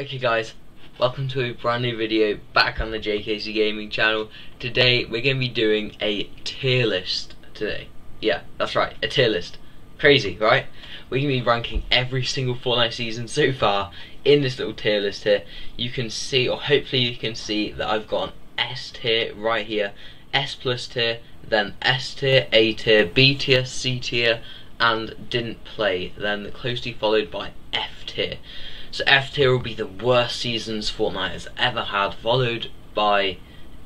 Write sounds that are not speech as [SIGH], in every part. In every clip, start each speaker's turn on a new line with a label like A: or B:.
A: Okay guys, welcome to a brand new video back on the JKC Gaming channel. Today we're going to be doing a tier list today. Yeah, that's right, a tier list. Crazy, right? We're going to be ranking every single Fortnite season so far in this little tier list here. You can see, or hopefully you can see, that I've got an S tier right here, S plus tier, then S tier, A tier, B tier, C tier, and didn't play, then closely followed by F tier. So F tier will be the worst seasons Fortnite has ever had, followed by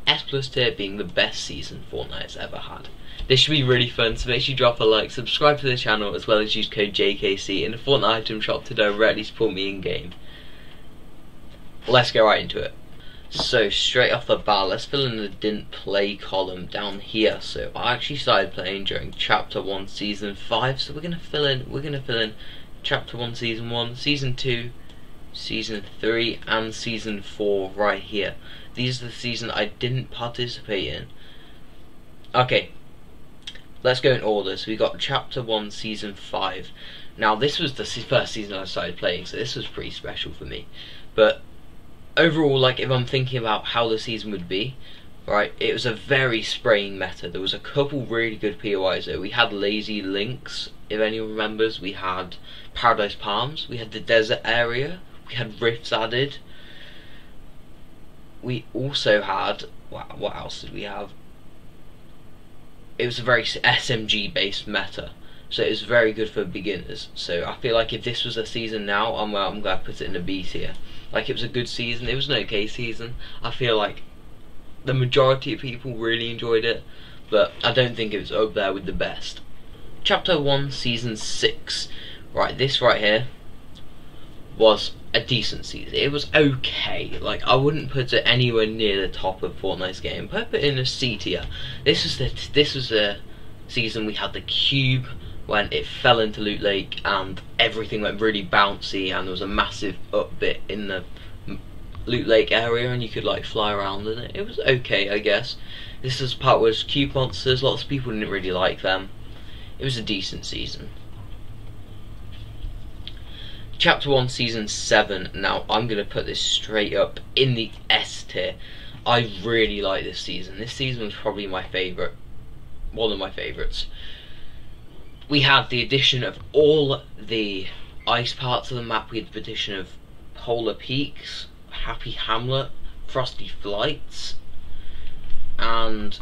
A: S plus tier being the best season Fortnite has ever had. This should be really fun, so make sure you drop a like, subscribe to the channel, as well as use code JKC in the Fortnite item shop to directly support me in game. Let's get right into it. So straight off the bat, let's fill in the didn't play column down here. So I actually started playing during chapter one, season five. So we're gonna fill in. We're gonna fill in chapter one, season one, season two, season 3 and season 4 right here. These are the seasons I didn't participate in. Okay, let's go in order. So we got chapter 1, season 5. Now this was the first season I started playing, so this was pretty special for me. But overall, like if I'm thinking about how the season would be, right, it was a very spraying meta. There was a couple really good POIs there. We had Lazy Links, if anyone remembers. We had Paradise Palms. We had the desert area we had rifts added. We also had what, what else did we have? It was a very SMG based meta, so it was very good for beginners. So I feel like if this was a season now, I'm I'm gonna put it in a B tier. Like it was a good season. It was an okay season. I feel like the majority of people really enjoyed it, but I don't think it was up there with the best. Chapter 1, Season 6. Right, this right here was a decent season. It was okay. Like I wouldn't put it anywhere near the top of Fortnite's game. But I put it in a C tier. This was the this was the season we had the cube when it fell into Loot Lake and everything went really bouncy and there was a massive up bit in the Loot Lake area and you could like fly around in it. It was okay, I guess. This is part was cube monsters. Lots of people didn't really like them. It was a decent season. Chapter 1, Season 7. Now, I'm going to put this straight up in the S tier. I really like this season. This season was probably my favourite. One of my favourites. We had the addition of all the ice parts of the map. We had the addition of Polar Peaks, Happy Hamlet, Frosty Flights, and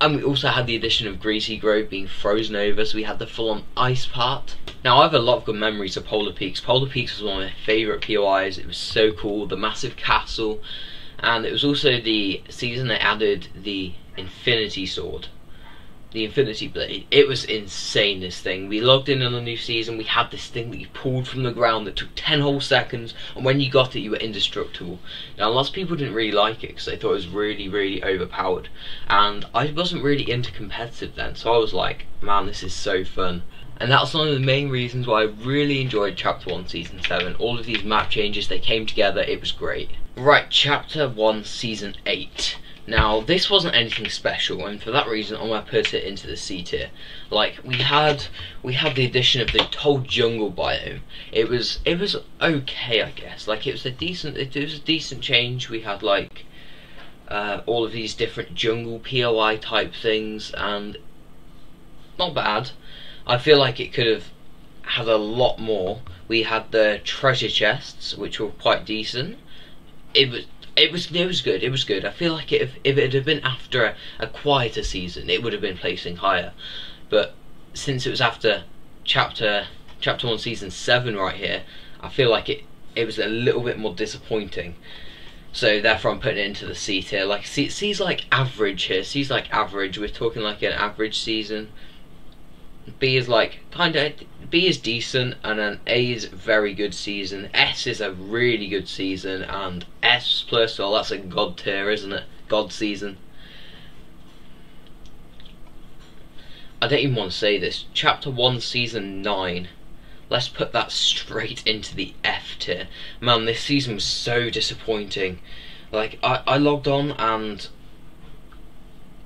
A: and we also had the addition of Greasy Grove being frozen over, so we had the full-on ice part. Now, I have a lot of good memories of Polar Peaks. Polar Peaks was one of my favourite POIs. It was so cool, the massive castle, and it was also the season they added the Infinity Sword the Infinity Blade. It was insane, this thing. We logged in on the new season, we had this thing that you pulled from the ground that took 10 whole seconds, and when you got it, you were indestructible. Now, lots of people didn't really like it because they thought it was really, really overpowered. And I wasn't really into competitive then, so I was like, man, this is so fun. And that's one of the main reasons why I really enjoyed Chapter 1 Season 7. All of these map changes, they came together, it was great. Right, Chapter 1 Season 8. Now, this wasn't anything special, and for that reason, I'm gonna put it into the C tier. Like we had, we had the addition of the whole jungle biome. It was, it was okay, I guess. Like it was a decent, it was a decent change. We had like uh, all of these different jungle POI type things, and not bad. I feel like it could have had a lot more. We had the treasure chests, which were quite decent. It was it was it was good. It was good. I feel like if if it had been after a, a quieter season, it would have been placing higher. But since it was after chapter chapter one, season seven, right here, I feel like it it was a little bit more disappointing. So therefore, I'm putting it into the C tier. Like C, C's like average here. C's like average. We're talking like an average season. B is like kind of B is decent, and an A is very good season. S is a really good season, and S plus, well, that's a god tier, isn't it? God season. I don't even want to say this. Chapter one, season nine. Let's put that straight into the F tier. Man, this season was so disappointing. Like I, I logged on and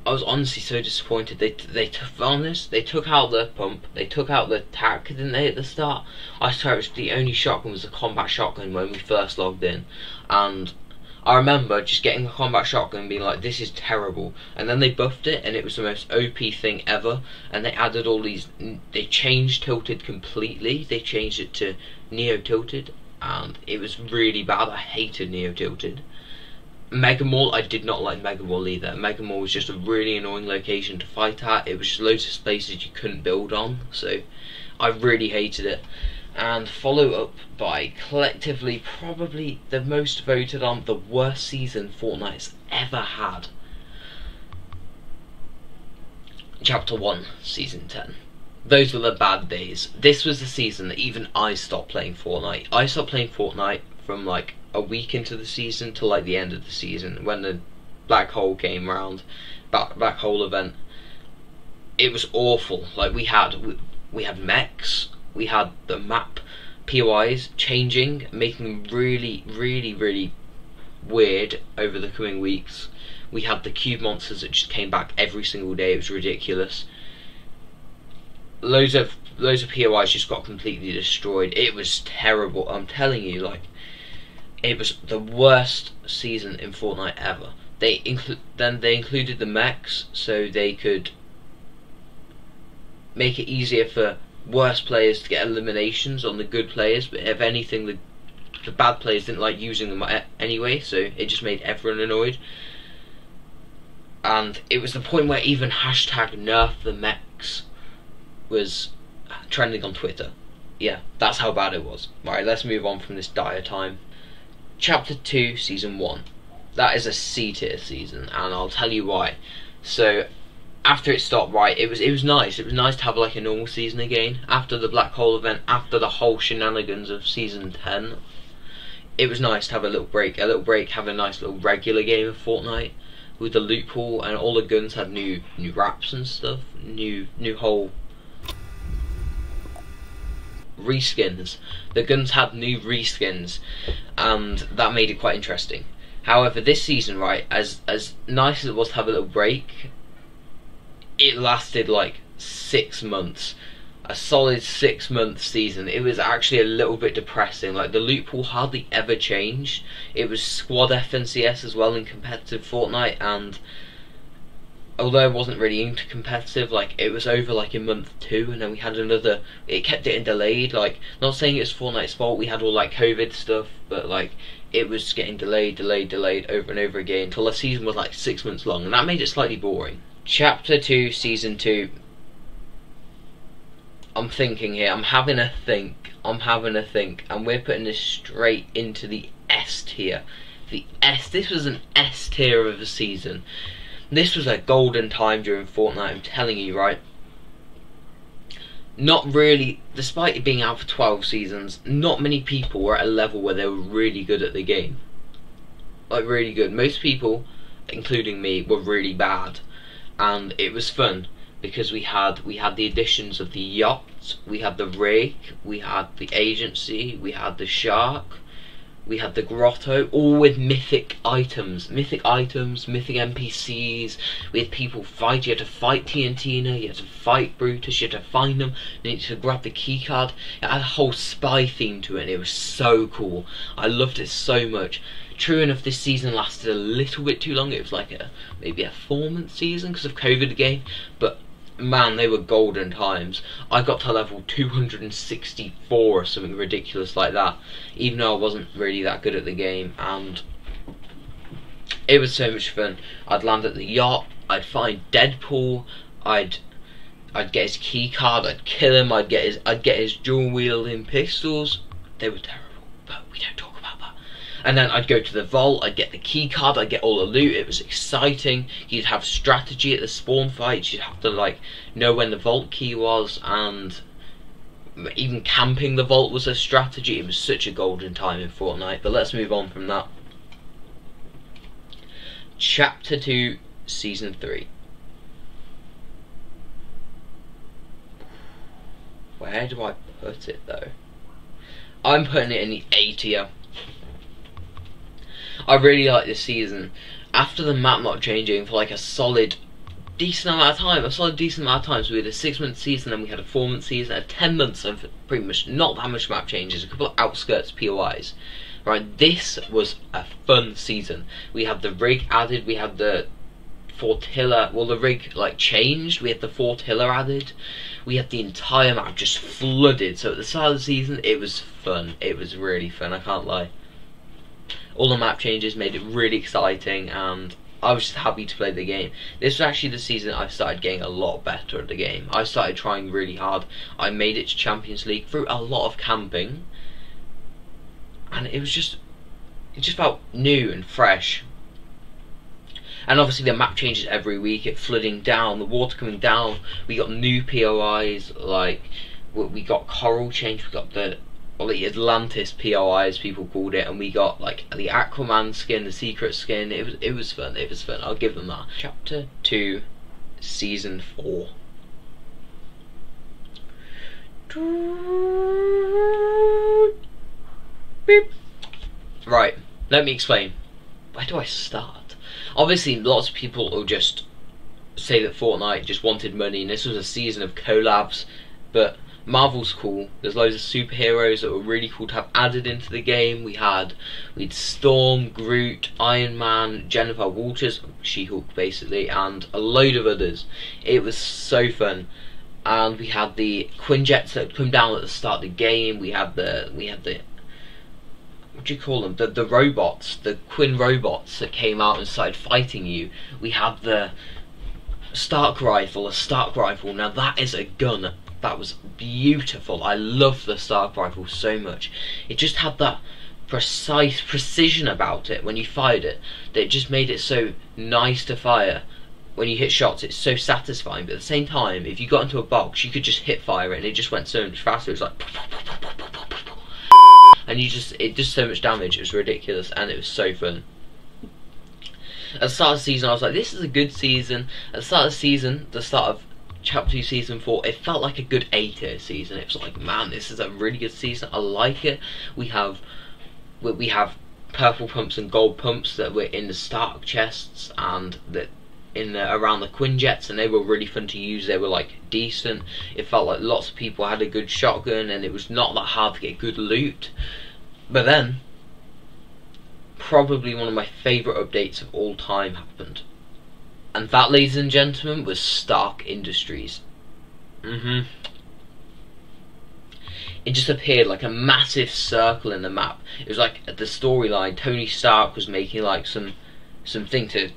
A: I was honestly so disappointed. They they took on this. They took out the pump. They took out the tack, didn't they? At the start, I swear it was the only shotgun was a combat shotgun when we first logged in, and I remember just getting a combat shotgun and being like, "This is terrible." And then they buffed it, and it was the most OP thing ever. And they added all these. They changed tilted completely. They changed it to neo tilted, and it was really bad. I hated neo tilted. Mega Mall, I did not like Mega Mall either. Mega Mall was just a really annoying location to fight at. It was just loads of spaces you couldn't build on, so I really hated it. And follow up by collectively probably the most voted on the worst season Fortnite's ever had. Chapter 1, Season 10. Those were the bad days. This was the season that even I stopped playing Fortnite. I stopped playing Fortnite from like a week into the season to like the end of the season when the black hole came around, black black hole event. It was awful. Like we had we, we had mechs, we had the map POIs changing, making really, really, really weird over the coming weeks. We had the cube monsters that just came back every single day. It was ridiculous. Loads of loads of POIs just got completely destroyed. It was terrible. I'm telling you, like it was the worst season in Fortnite ever. They then they included the mechs so they could make it easier for worse players to get eliminations on the good players. But if anything, the the bad players didn't like using them anyway, so it just made everyone annoyed. And it was the point where even hashtag nerf the mechs was trending on Twitter. Yeah, that's how bad it was. Right, let's move on from this dire time. Chapter 2, Season 1. That is a C tier season, and I'll tell you why. So, after it stopped, right, it was it was nice. It was nice to have like a normal season again. After the Black Hole event, after the whole shenanigans of Season 10, it was nice to have a little break. A little break, have a nice little regular game of Fortnite with the loophole, and all the guns had new new wraps and stuff, new new whole reskins. The guns had new reskins, and that made it quite interesting. However, this season, right, as as nice as it was to have a little break, it lasted like six months. A solid six month season. It was actually a little bit depressing. Like the loot pool hardly ever changed. It was squad FNCS as well in competitive Fortnite, and although it wasn't really into competitive, like it was over like in month two, and then we had another. It kept getting delayed. Like not saying it's Fortnite's fault. We had all like COVID stuff, but like it was getting delayed, delayed, delayed over and over again until the season was like six months long, and that made it slightly boring. Chapter two, season two. I'm thinking here. I'm having a think. I'm having a think, and we're putting this straight into the S tier. The S. This was an S tier of a season. This was a golden time during Fortnite, I'm telling you, right? Not really, despite it being out for 12 seasons, not many people were at a level where they were really good at the game. Like, really good. Most people, including me, were really bad. And it was fun because we had we had the additions of the yacht, we had the rig, we had the agency, we had the shark, we had the grotto, all with mythic items, mythic items, mythic NPCs. We had people fight. You had to fight TNTina, you had to fight Brutus, you had to find them, you had to grab the keycard. It had a whole spy theme to it, and it was so cool. I loved it so much. True enough, this season lasted a little bit too long. It was like a maybe a four month season because of COVID again, but man, they were golden times. I got to level 264 or something ridiculous like that, even though I wasn't really that good at the game, and it was so much fun. I'd land at the yacht, I'd find Deadpool, I'd I'd get his key card, I'd kill him, I'd get his I'd get his dual wielding pistols. They were terrible, but we don't talk and then I'd go to the vault, I'd get the key card, I'd get all the loot, it was exciting. You'd have strategy at the spawn fights, you'd have to like know when the vault key was and even camping the vault was a strategy. It was such a golden time in Fortnite. But let's move on from that. Chapter 2, Season 3. Where do I put it though? I'm putting it in the A tier. I really like this season. After the map not changing for like a solid decent amount of time, a solid decent amount of time. So we had a six month season, then we had a four month season, a ten months of pretty much not that much map changes, a couple of outskirts POIs. Right, this was a fun season. We had the rig added, we had the Fortilla, well the rig like changed, we had the Fortilla added, we had the entire map just flooded, so at the start of the season it was fun, it was really fun, I can't lie. All the map changes made it really exciting and I was just happy to play the game. This was actually the season I started getting a lot better at the game. I started trying really hard. I made it to Champions League through a lot of camping. And it was just it just felt new and fresh. And obviously the map changes every week, it flooding down, the water coming down, we got new POIs, like we got coral change, we got the or the Atlantis POI as people called it, and we got like the Aquaman skin, the secret skin. It was it was fun. It was fun. I'll give them that. Chapter two, season four. Beep. Right. Let me explain. Where do I start? Obviously, lots of people will just say that Fortnite just wanted money, and this was a season of collabs, but Marvel's cool. There's loads of superheroes that were really cool to have added into the game. We had we had Storm, Groot, Iron Man, Jennifer Walters, She-Hulk basically, and a load of others. It was so fun. And we had the Quinjets that come down at the start of the game. We had the we had the what do you call them? The the robots, the Quin robots that came out and started fighting you. We had the Stark rifle, a Stark rifle. Now that is a gun that was beautiful. I love the Stark rifle so much. It just had that precise precision about it when you fired it that it just made it so nice to fire. When you hit shots, it's so satisfying. But at the same time, if you got into a box, you could just hit fire it, and it just went so much faster. It was like, [LAUGHS] and you just it does so much damage. It was ridiculous, and it was so fun. At the start of the season, I was like, this is a good season. At the start of the season, the start of Chapter 2 Season 4, it felt like a good A tier season. It was like, man, this is a really good season. I like it. We have we have purple pumps and gold pumps that were in the Stark chests and that in the, around the Quinjets, and they were really fun to use. They were like decent. It felt like lots of people had a good shotgun, and it was not that hard to get good loot. But then, probably one of my favourite updates of all time happened. And that, ladies and gentlemen, was Stark Industries. Mm-hmm. It just appeared like a massive circle in the map. It was like the storyline. Tony Stark was making like some something to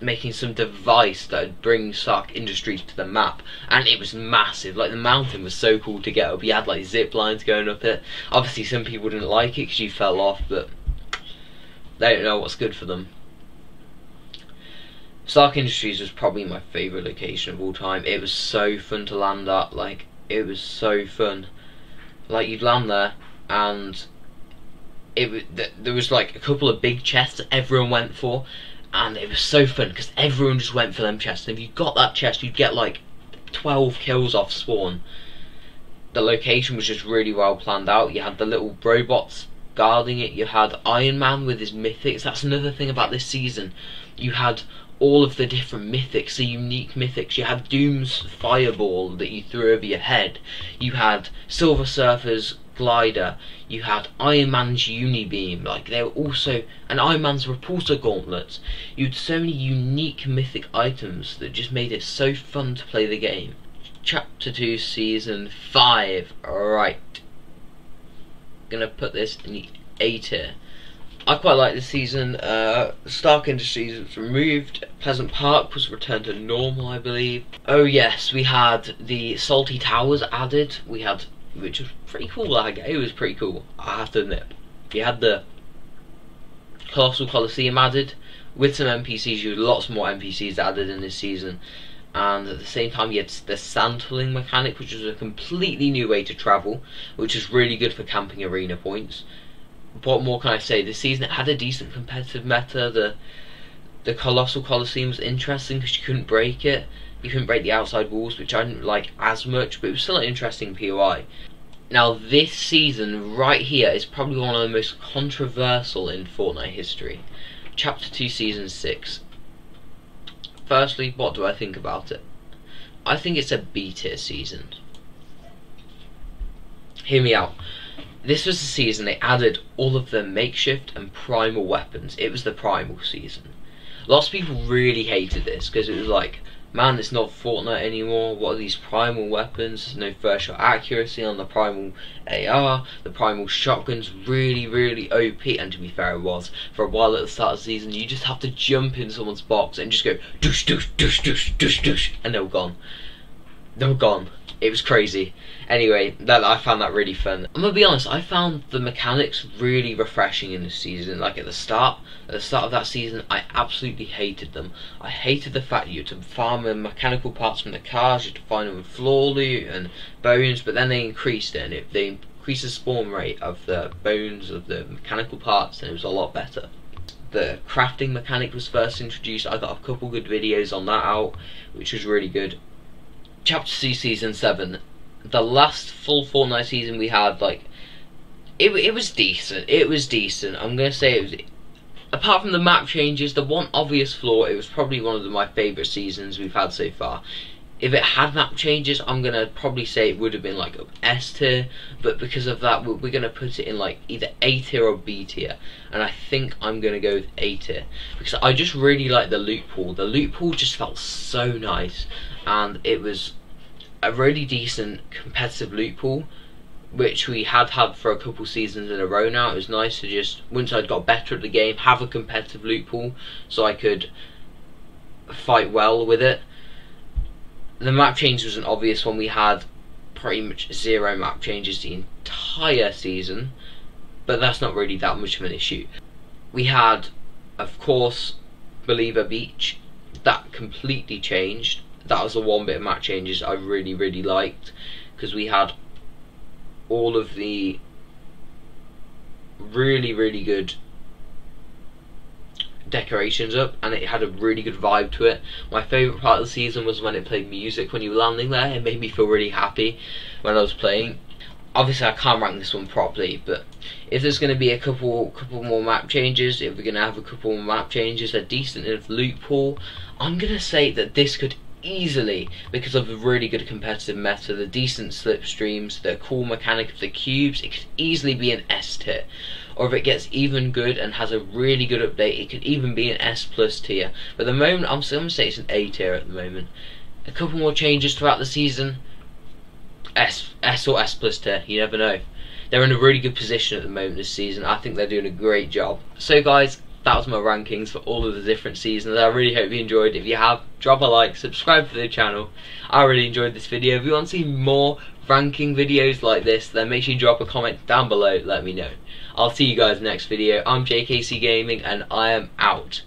A: making some device that would bring Stark Industries to the map, and it was massive. Like the mountain was so cool to get up. You had like zip lines going up it. Obviously, some people didn't like it because you fell off, but they don't know what's good for them. Stark Industries was probably my favourite location of all time. It was so fun to land at, like, it was so fun. Like, you'd land there, and it there was like a couple of big chests that everyone went for, and it was so fun because everyone just went for them chests. And if you got that chest, you'd get like 12 kills off spawn. The location was just really well planned out. You had the little robots guarding it. You had Iron Man with his mythics. That's another thing about this season. You had all of the different mythics, the unique mythics. You had Doom's fireball that you threw over your head. You had Silver Surfer's glider. You had Iron Man's unibeam. Like they were also and Iron Man's repulsor gauntlets. You had so many unique mythic items that just made it so fun to play the game. Chapter 2, Season 5. Alright. Gonna put this in the A tier. I quite like this season. Uh, Stark Industries was removed. Pleasant Park was returned to normal, I believe. Oh yes, we had the Salty Towers added. We had, which was pretty cool. Like it was pretty cool. I have to admit. You had the Colossal Coliseum added with some NPCs. You had lots more NPCs added in this season. And at the same time, you had the sand mechanic, which was a completely new way to travel, which is really good for camping arena points what more can I say? This season it had a decent competitive meta. The the Colossal Coliseum was interesting because you couldn't break it. You couldn't break the outside walls, which I didn't like as much, but it was still an interesting POI. Now, this season right here is probably one of the most controversial in Fortnite history. Chapter 2, Season 6. firstly, what do I think about it? I think it's a B tier season. Hear me out. This was the season they added all of the makeshift and primal weapons. It was the primal season. Lots of people really hated this because it was like, man, it's not Fortnite anymore. What are these primal weapons? There's no first shot accuracy on the primal AR. The primal shotgun's really, really OP. And to be fair, it was. For a while at the start of the season, you just have to jump in someone's box and just go, douche, douche, douche, douche, douche, douche, and they were gone. They were gone. It was crazy. Anyway, that I found that really fun. I'm gonna be honest, I found the mechanics really refreshing in this season. Like at the start, at the start of that season, I absolutely hated them. I hated the fact you had to farm the mechanical parts from the cars, you had to find them with floor loot and bones, but then they increased it, and it, they increased the spawn rate of the bones of the mechanical parts, and it was a lot better the crafting mechanic was first introduced. I got a couple good videos on that out, which was really good. Chapter C season seven, the last full Fortnite season we had, like it it was decent. It was decent. I'm gonna say it was. Apart from the map changes, the one obvious flaw, it was probably one of the, my favourite seasons we've had so far. If it had map changes, I'm gonna probably say it would have been like S tier, but because of that, we're, we're gonna put it in like either A tier or B tier, and I think I'm gonna go with A tier because I just really like the loot pool. The loot pool just felt so nice, and it was a really decent competitive loot pool which we had had for a couple seasons in a row now. It was nice to just, once I'd got better at the game, have a competitive loot pool so I could fight well with it. The map change was an obvious one. We had pretty much zero map changes the entire season, but that's not really that much of an issue. We had, of course, Believer Beach. That completely changed that was the one bit of map changes I really really liked because we had all of the really really good decorations up and it had a really good vibe to it. My favourite part of the season was when it played music when you were landing there. It made me feel really happy when I was playing. Obviously I can't rank this one properly but if there's going to be a couple couple more map changes, if we're going to have a couple more map changes, a decent enough loot pool, I'm going to say that this could easily because of the really good competitive meta, the decent slipstreams, the cool mechanic of the cubes, it could easily be an S tier. Or if it gets even good and has a really good update, it could even be an S plus tier. But at the moment, I'm still going to say it's an A tier at the moment. A couple more changes throughout the season, S, S or S plus tier, you never know. They're in a really good position at the moment this season. I think they're doing a great job. So guys, that was my rankings for all of the different seasons. I really hope you enjoyed. If you have, drop a like, subscribe to the channel. I really enjoyed this video. If you want to see more ranking videos like this, then make sure you drop a comment down below. Let me know. I'll see you guys next video. I'm JKC Gaming and I am out.